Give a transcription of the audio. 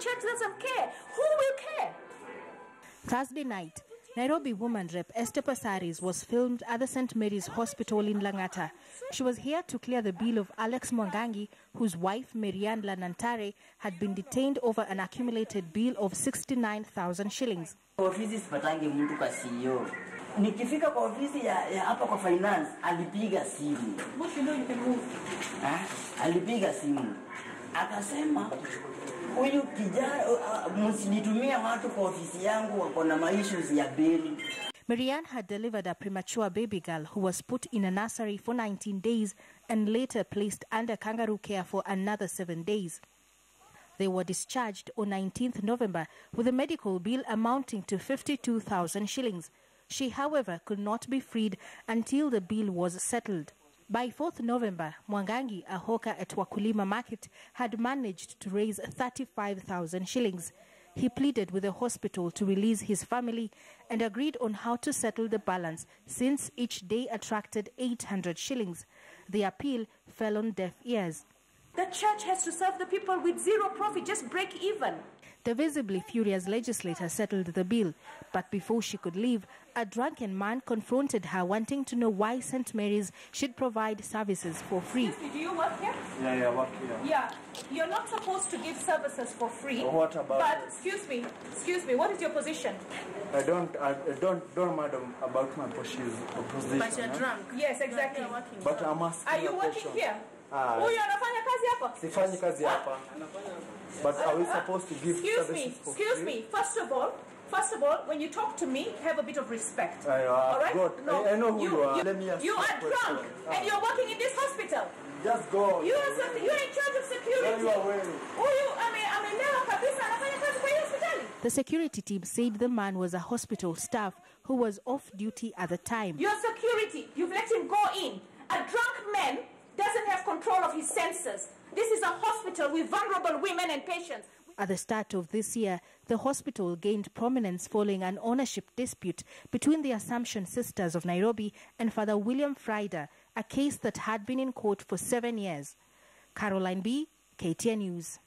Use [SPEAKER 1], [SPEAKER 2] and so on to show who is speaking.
[SPEAKER 1] church doesn't care, who will care?
[SPEAKER 2] Thursday night, Nairobi woman rep Esther Passaris was filmed at the St. Mary's Hospital in Langata. She was here to clear the bill of Alex Mwangangi, whose wife Marianne Lanantare had been detained over an accumulated bill of 69,000 shillings.
[SPEAKER 3] Ofisi sipatangi mtu kwa CEO. Nikifika kwa ofisi ya, ya hapa kwa finance alipiga simu. Ha? Ah, alipiga simu akasema huyu kijana uh, msinitumie watu kwa ofisi yangu wako na maissues ya beli.
[SPEAKER 2] Marianne had delivered a premature baby girl who was put in a nursery for 19 days and later placed under kangaroo care for another seven days. They were discharged on 19th November with a medical bill amounting to 52,000 shillings. She, however, could not be freed until the bill was settled. By 4th November, Mwangangi, a hawker at Wakulima Market, had managed to raise 35,000 shillings. He pleaded with the hospital to release his family and agreed on how to settle the balance since each day attracted 800 shillings. The appeal fell on deaf ears.
[SPEAKER 1] The church has to serve the people with zero profit, just break even.
[SPEAKER 2] The visibly furious legislator settled the bill, but before she could leave, a drunken man confronted her, wanting to know why St. Mary's should provide services for free.
[SPEAKER 1] Excuse me, do you work here?
[SPEAKER 4] Yeah, yeah, work here.
[SPEAKER 1] Yeah, you're not supposed to give services for free.
[SPEAKER 4] So What about
[SPEAKER 1] But excuse me, excuse me, what is your position?
[SPEAKER 4] I don't, I, I don't, don't madam about my position. position
[SPEAKER 5] But you're
[SPEAKER 4] eh?
[SPEAKER 5] drunk.
[SPEAKER 1] Yes, exactly.
[SPEAKER 5] You're.
[SPEAKER 4] But I'm asking
[SPEAKER 1] Are you working
[SPEAKER 4] question.
[SPEAKER 1] here? Huyu anafanya kazi hapa?
[SPEAKER 4] Sifanyi kazi hapa. But are we supposed to give
[SPEAKER 1] Excuse
[SPEAKER 4] services
[SPEAKER 1] me,
[SPEAKER 4] for
[SPEAKER 1] excuse
[SPEAKER 4] free?
[SPEAKER 1] me. First of all, first of all, when you talk to me, have a bit of respect.
[SPEAKER 4] I, uh,
[SPEAKER 1] all right?
[SPEAKER 4] God, I- I know who you are.
[SPEAKER 1] You,
[SPEAKER 4] Let me ask
[SPEAKER 1] you
[SPEAKER 4] you
[SPEAKER 1] are
[SPEAKER 4] question.
[SPEAKER 1] drunk,
[SPEAKER 4] Ah.
[SPEAKER 1] and you're working in this hospital.
[SPEAKER 4] Just go.
[SPEAKER 1] You are, sec- you are in charge of security.
[SPEAKER 4] Where you are wearing?
[SPEAKER 1] Huyu ame- amelewa kabisa, anafanya kazi kwa hii hospitali.
[SPEAKER 2] The security team said the man was a hospital staff who was off duty at the time.
[SPEAKER 1] Your security, you've let him go in. A drunk man doesn't have control of his senses. This is a hospital with vulnerable women and patients.
[SPEAKER 2] At the start of this year, the hospital gained prominence following an ownership dispute between the Assumption Sisters of Nairobi and Father William Fryda, a case that had been in court for seven years. Caroline B., KTN News.